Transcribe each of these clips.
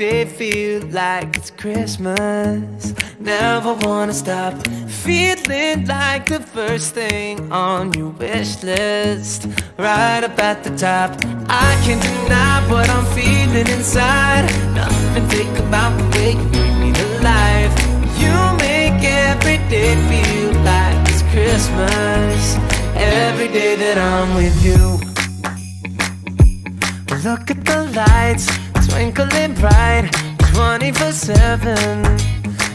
day feel like it's Christmas. Never wanna stop feeling like the first thing on your wish list. Right up at the top, I can't deny what I'm feeling inside. Nothing fake about the way you bring me to life. You make every day feel like it's Christmas. Every day that I'm with you. Look at the lights twinkling bright 24 7.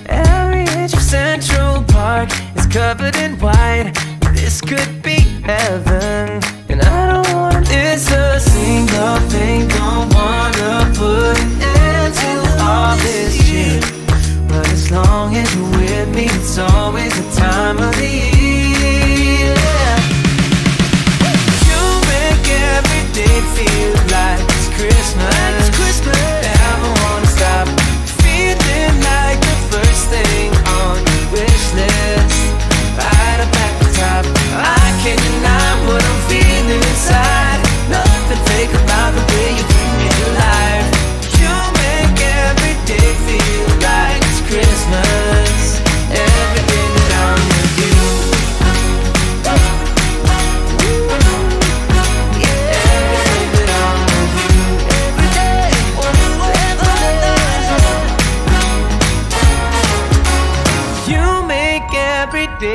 Every inch of Central Park is covered in white. This could be heaven.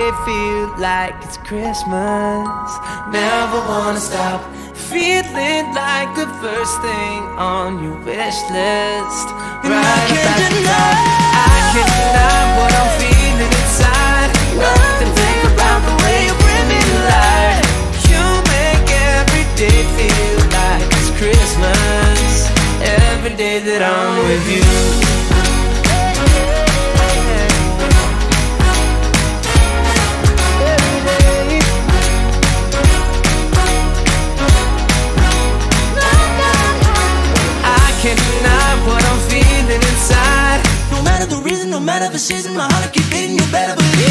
Day feel like it's Christmas. Never wanna stop feeling like the first thing on your wish list. Right at the top, I can't deny what I'm feeling inside. Nothing fake about the way you bring me to life. You make every day feel like it's Christmas. Every day that I'm with you. Can't deny what I'm feeling inside. No matter the reason, no matter the season, my heart keep beating. You better believe.